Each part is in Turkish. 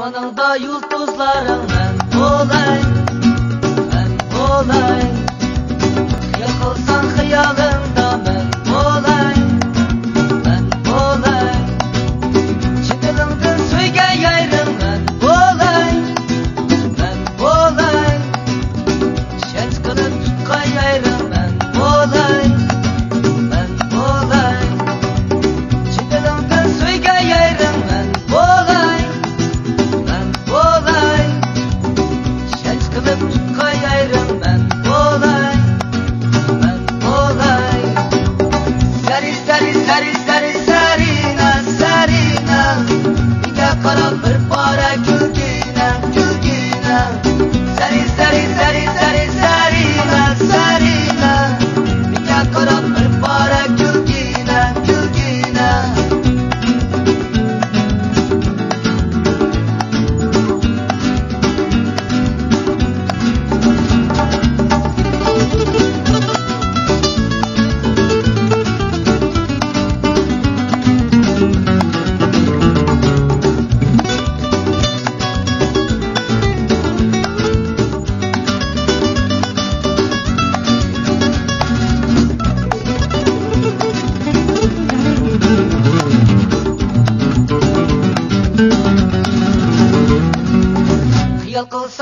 Kafanında yıldızların ben kolay Ben kolay.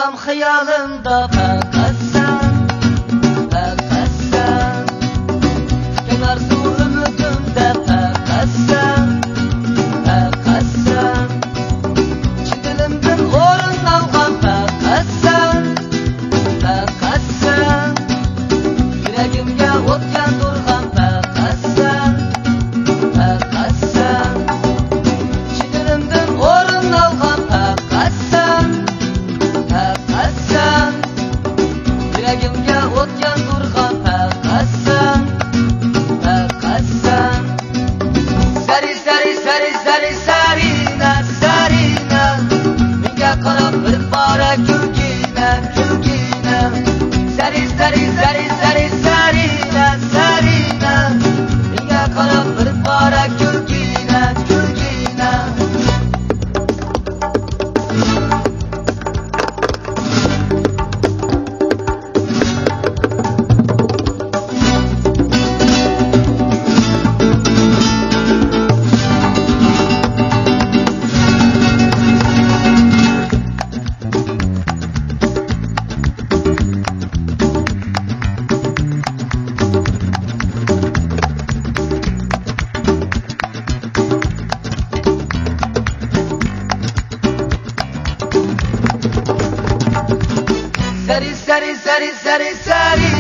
Anam hıyalımda ben yuragimga o'tgan burxon faqatsan faqatsan sari sari sari sari sarina sarina. Menga qarab bir bora kulgina kulgina. Sari sari sari sari sari sari sari sari